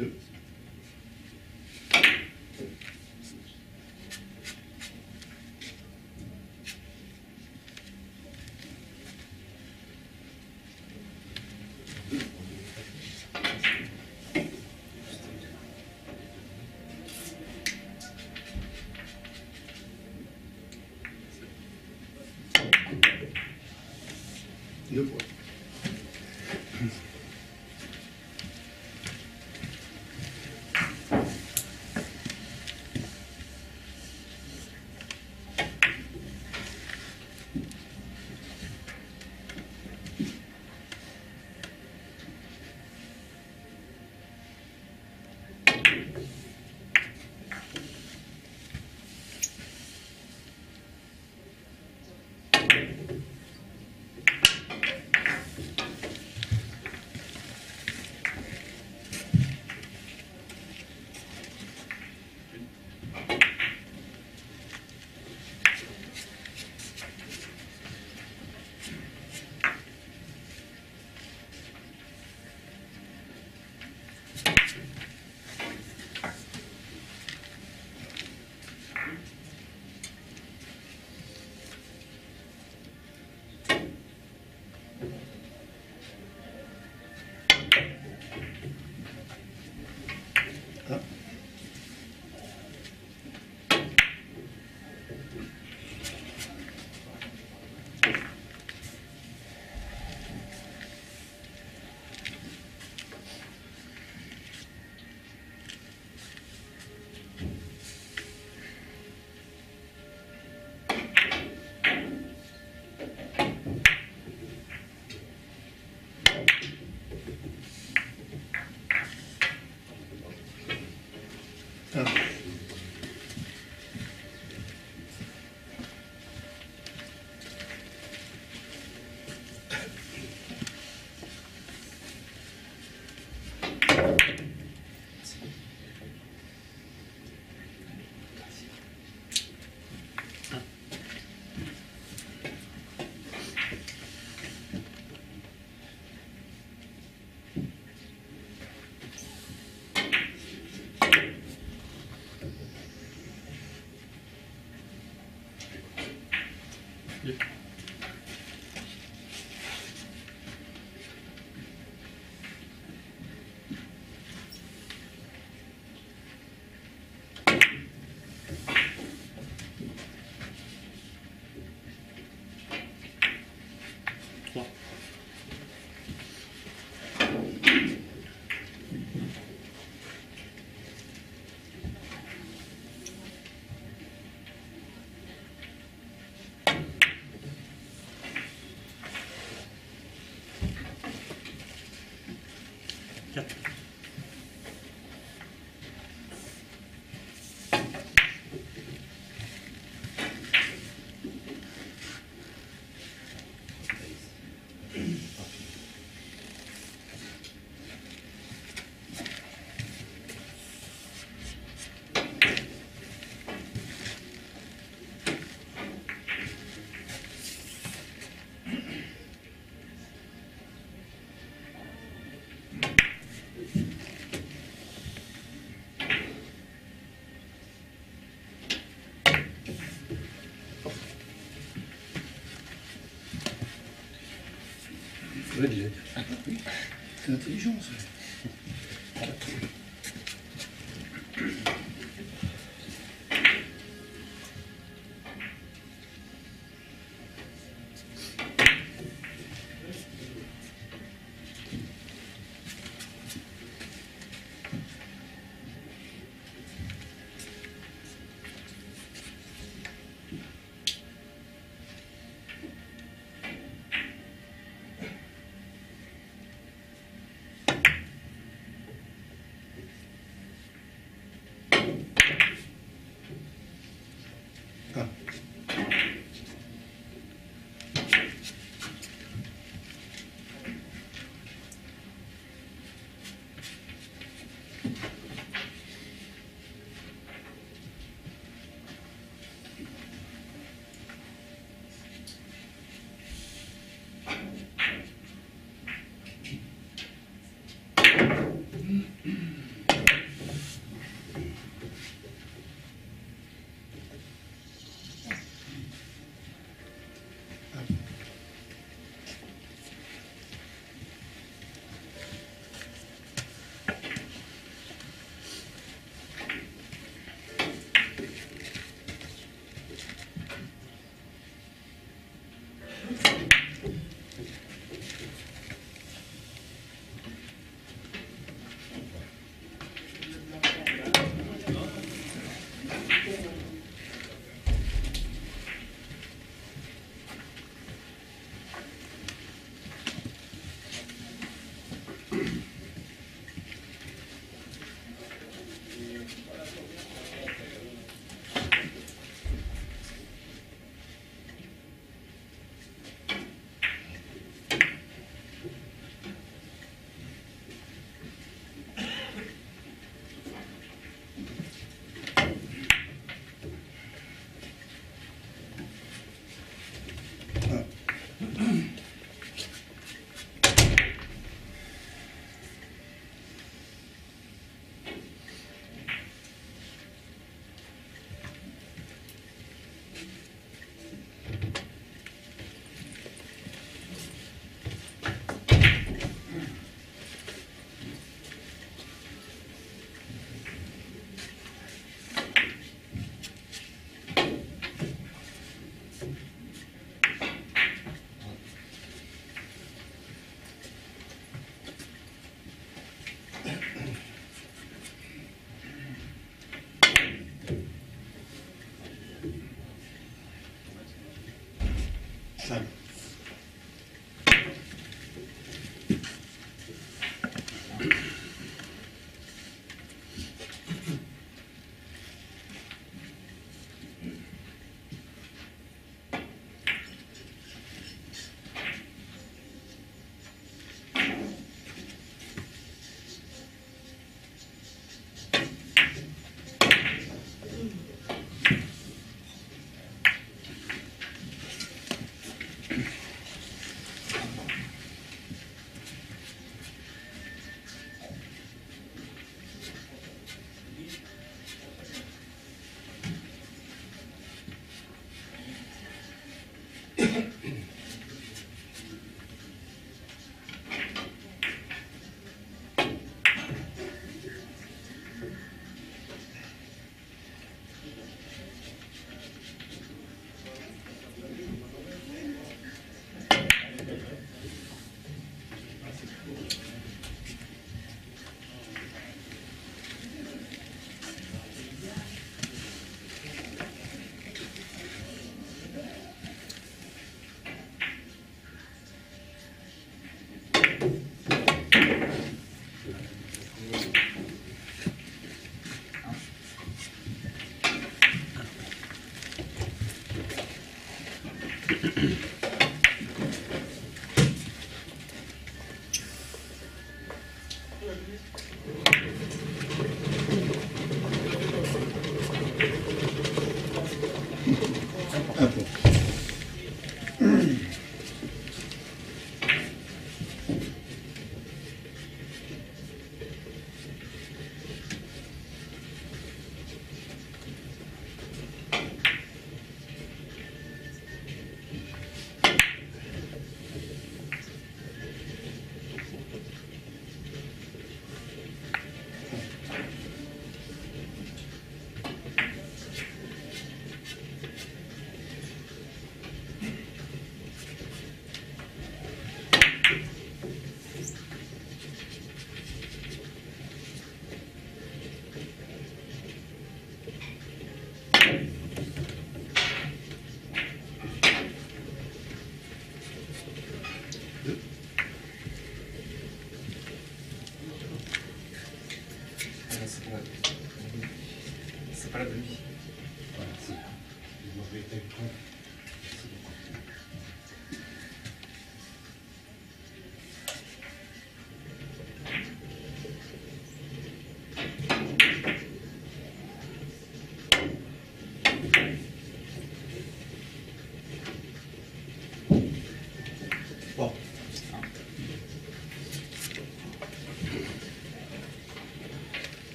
Yep. je. C'est intelligent, ça.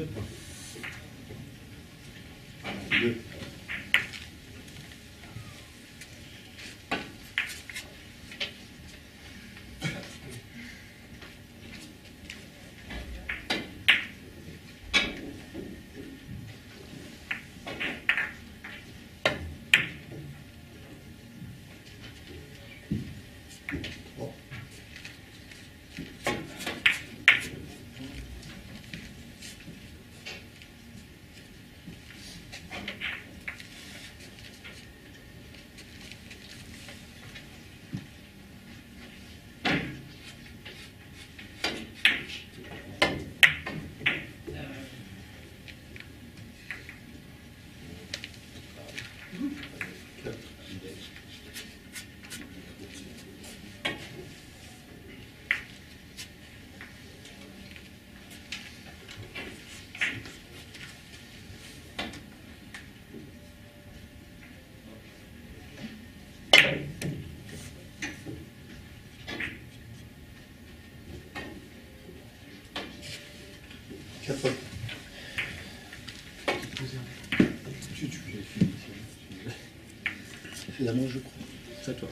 Deux. Deux. C'est la main, je crois. C'est à toi.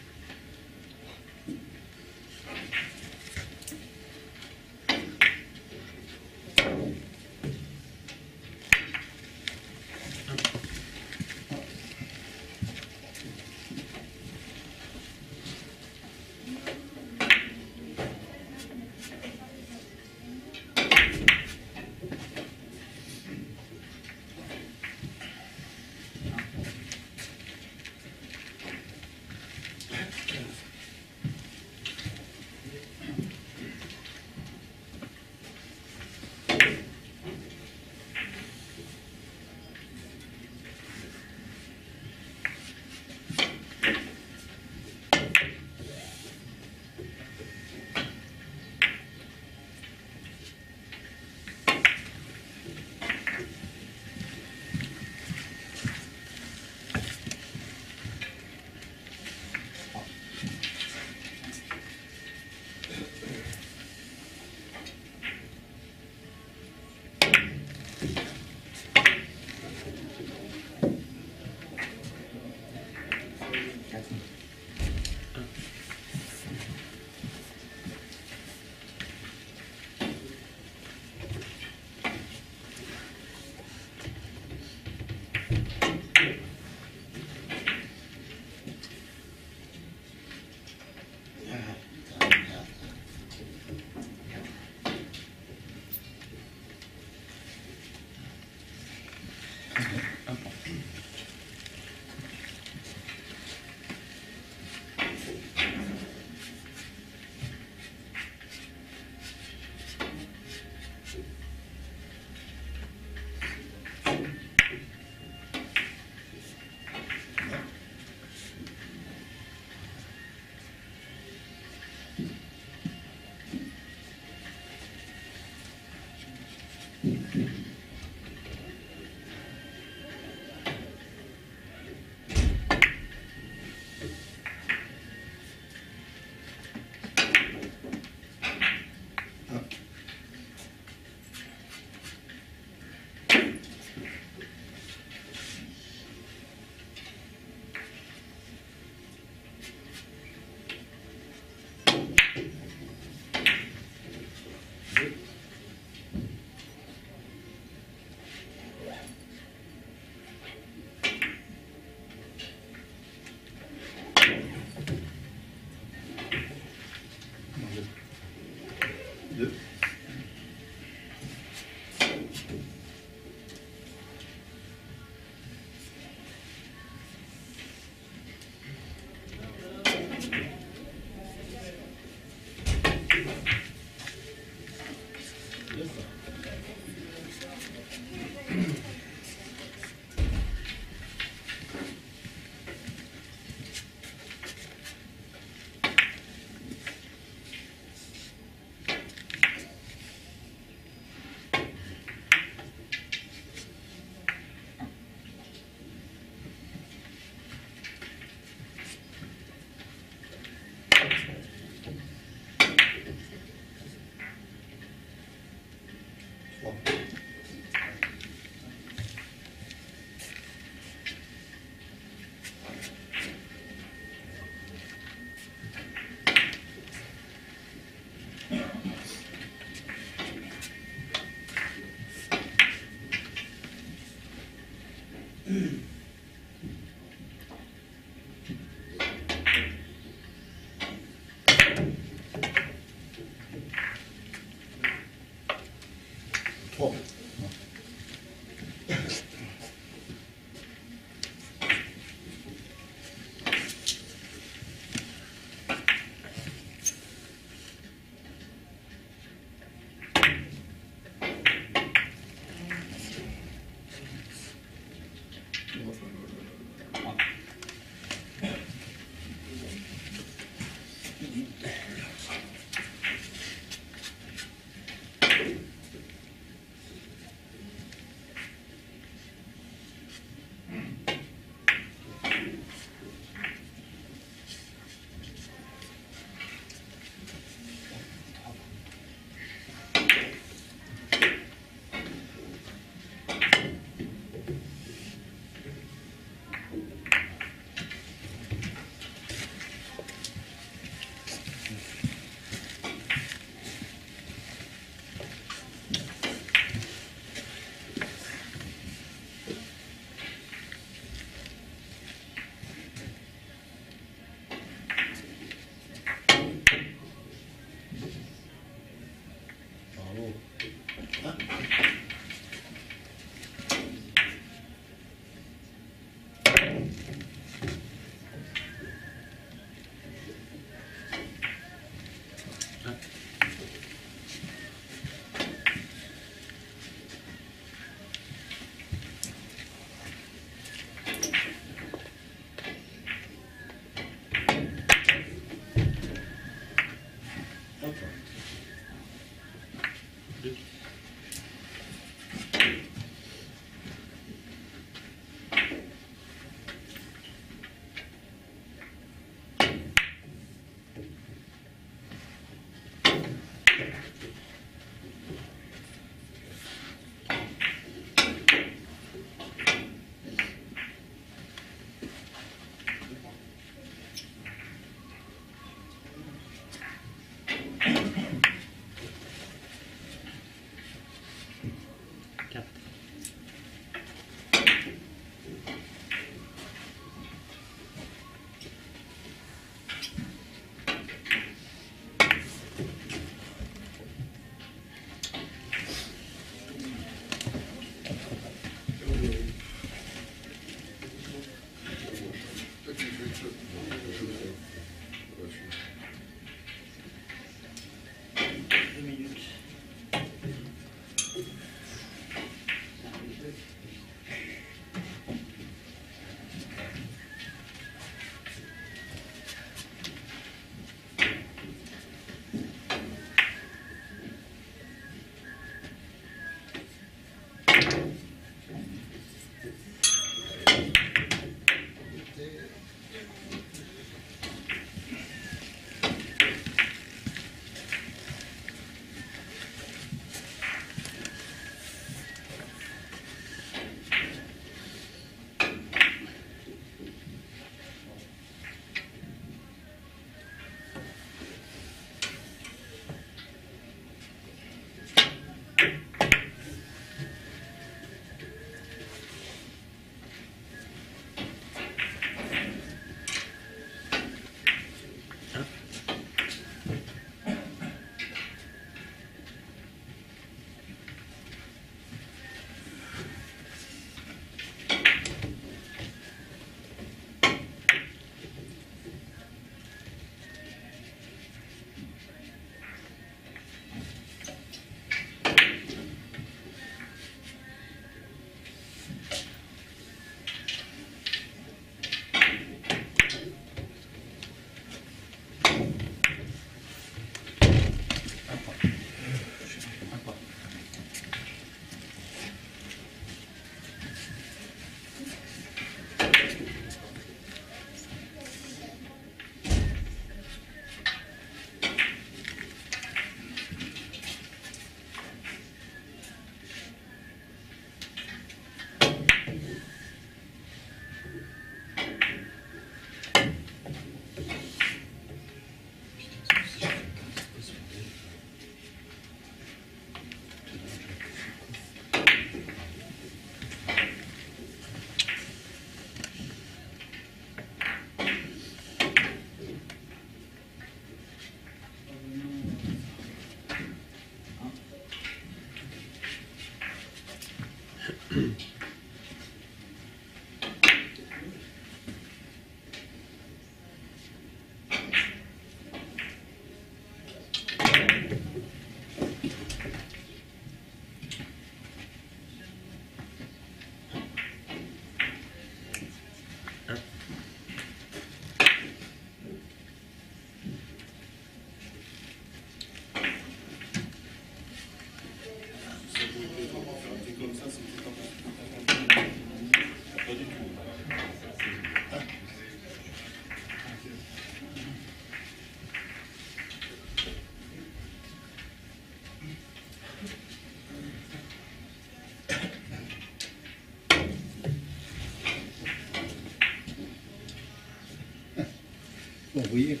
We,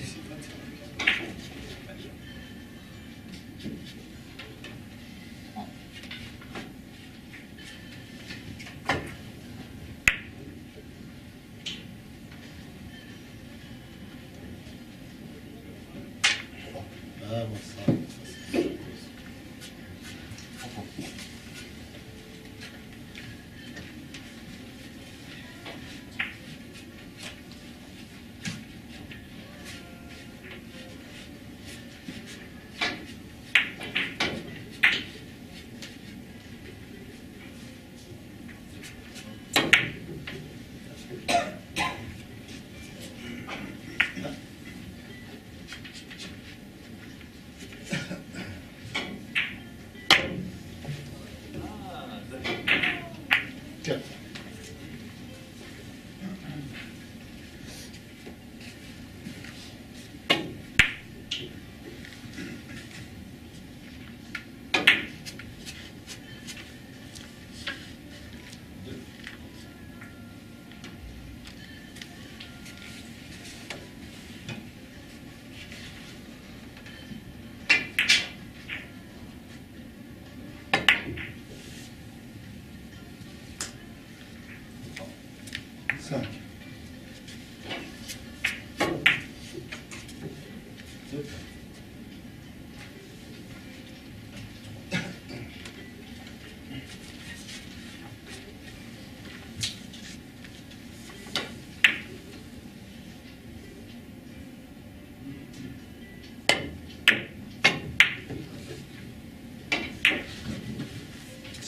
Thank you. 5.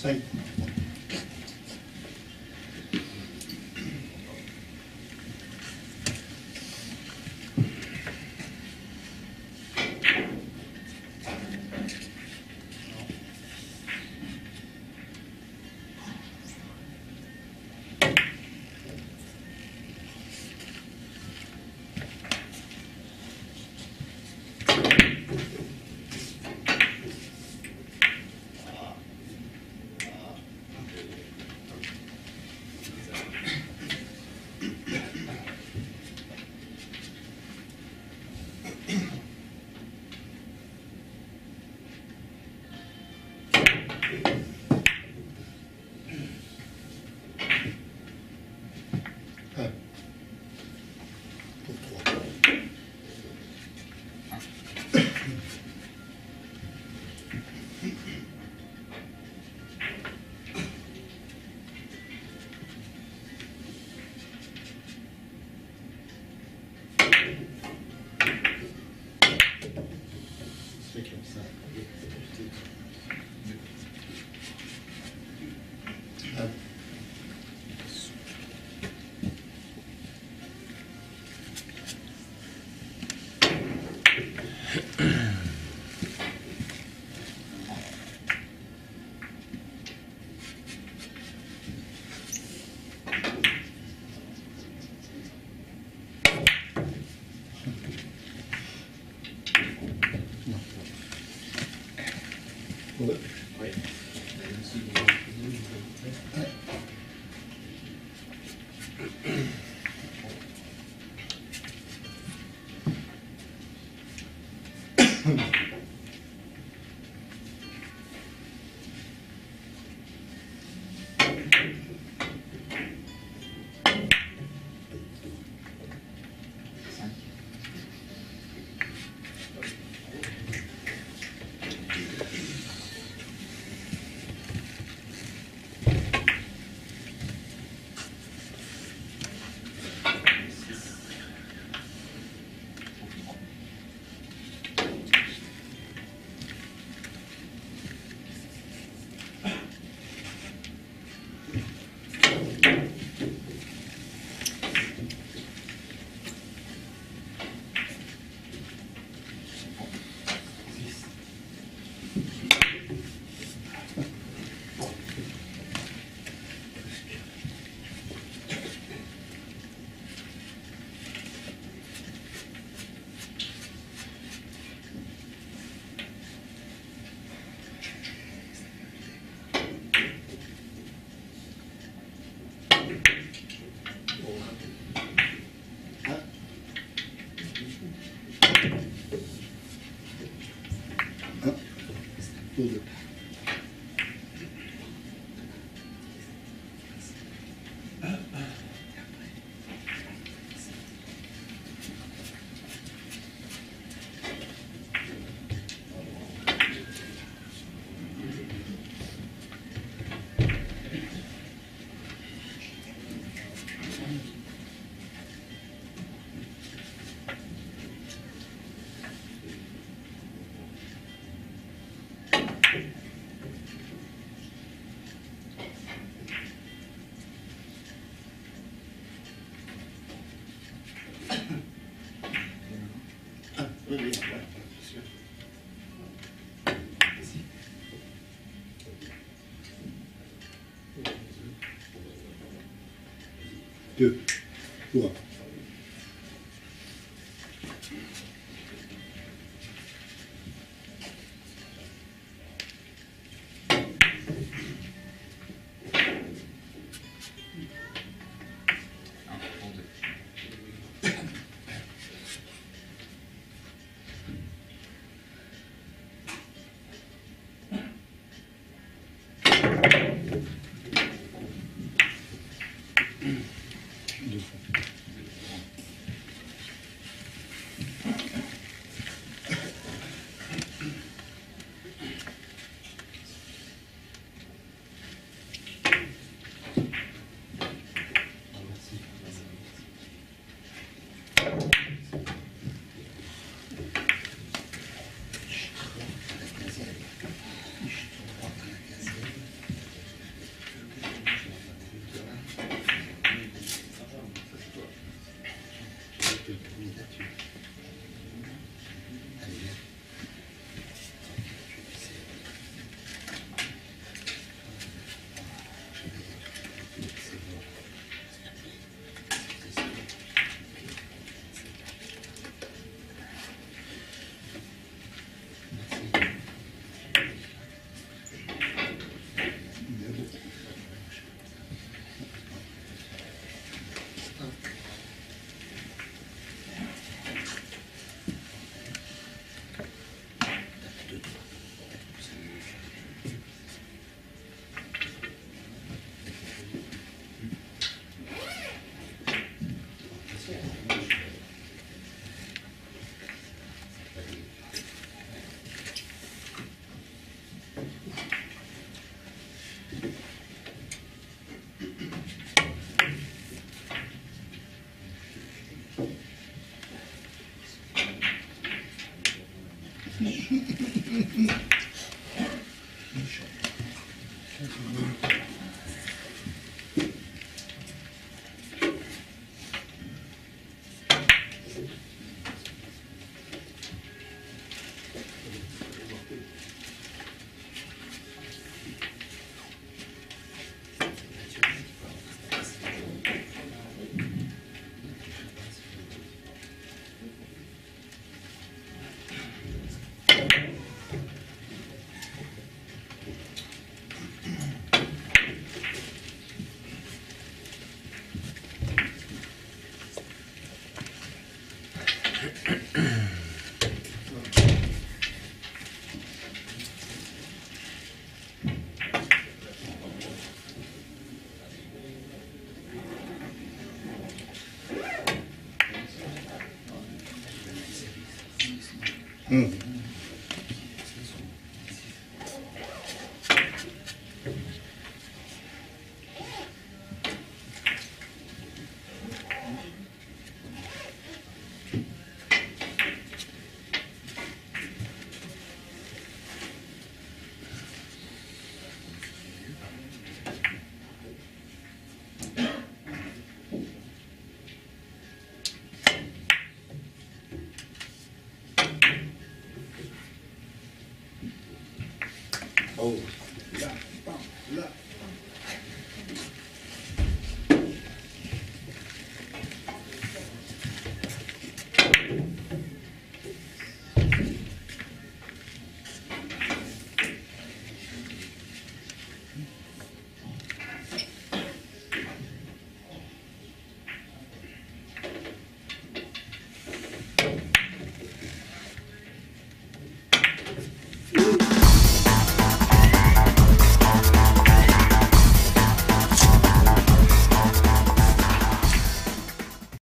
Thank